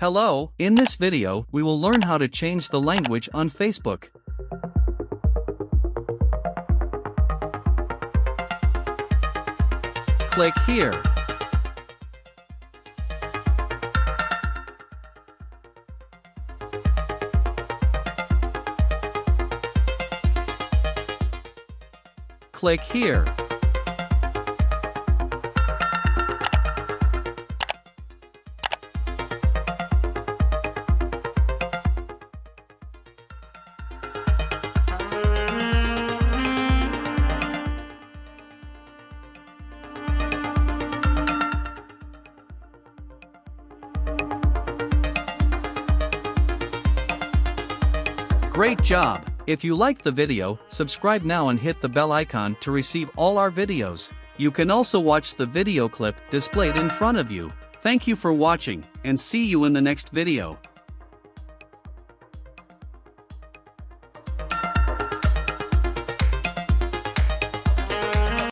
Hello, in this video, we will learn how to change the language on Facebook. Click here. Click here. Great job! If you liked the video, subscribe now and hit the bell icon to receive all our videos. You can also watch the video clip displayed in front of you. Thank you for watching, and see you in the next video.